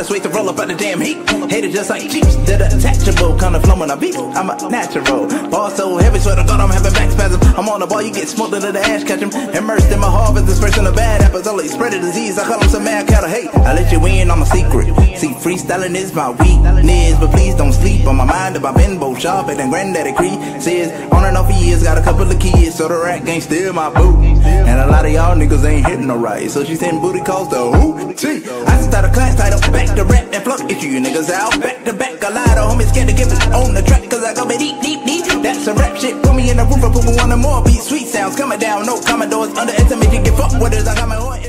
hottest way to roll up at the damn heat. Hated just like Jeeps, they're detachable, kind of flow when I beat. I'm a natural. Ball so heavy, swear to God, I'm having back spasms. I'm on the ball, you get smoked under the ash, catch 'em. Immersed in my harvest, dispersing the bad apples. Only spread the disease, I call 'em some mad cattle hate. I let you in on my secret. See, freestyling is my weakness, but please don't sleep on my mind. If I've been both sharper than granddaddy Cree says. On and off for years, got a couple of kids, so the rat gang still my boo. And a lot of y'all niggas ain't hitting no right, so she send booty calls to who? T. I just start a class title, back to. A lot of homies scared to give it on the track, cause I go deep, deep, deep. That's a rap shit. Put me in the roof, I put me on the more beat. Sweet sounds coming down, no Commodores underestimate. You get fuck with us, I got my horn.